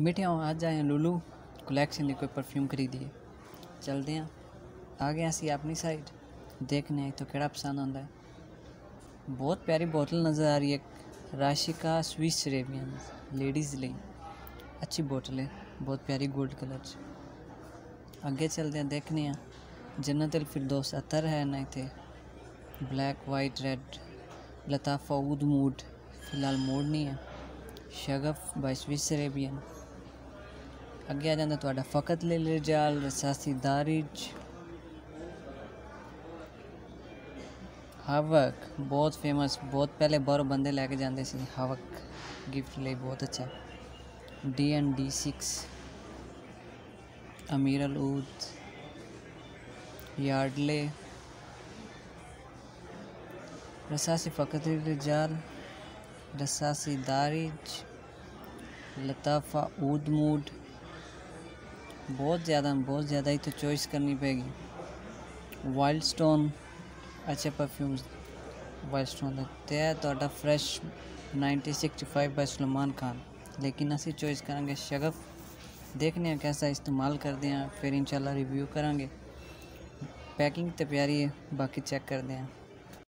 मीठे आज जाए लुलू कलेक्शन ने कोई परफ्यूम खरीदिए। चलते हैं। आ गए असी अपनी साइड देखने हैं तो केड़ा पसंद आता है। बहुत प्यारी बोतल नज़र आ रही है। राशिका स्विस रेबियन लेडीज़ लिए अच्छी बोतल है। बहुत प्यारी गोल्ड कलर अगे चलते हैं, देखने हैं। फिर दोस्त अतर है ना थे ब्लैक वाइट रेड लताफ़ा उद मूड फ़िलहाल मूड नहीं है। Shagaf by Swiss Arabian. ਅੱਗੇ ਆ ਜਾਂਦਾ ਤੁਹਾਡਾ ਫਕਤ ਲੈ ਰਜਾਲ ਰਸਾਸੀ ਦਾਰਿਜ ਹਵਕ ਬਹੁਤ ਫੇਮਸ ਬਹੁਤ ਪਹਿਲੇ ਬਾਹਰੋਂ ਬੰਦੇ ਲੈ ਕੇ ਜਾਂਦੇ ਸੀ ਹਵਕ ਗਿਫਟ ਲਈ ਬਹੁਤ ਅੱਛਾ ਡੀ ਐਨ ਡੀ 6 ਅਮੀਰ ਅਲ ਊਦ यार्डले रसासी फ़कत रजाल रसासी दारिज लताफ़ा ऊद मूड बहुत ज़्यादा बहुत ज़्यादा ही तो चॉइस करनी पेगी वाइल्ड स्टोन अच्छे परफ्यूम्स वाइल्ड स्टोन ते तो फ्रैश 1965 बाय सलमान खान लेकिन असी चॉइस करेंगे, शगफ। देखने कैसा इस्तेमाल करते हैं, फिर इंशाल्लाह रिव्यू करेंगे। पैकिंग तो प्यारी है, बाकी चेक करते हैं।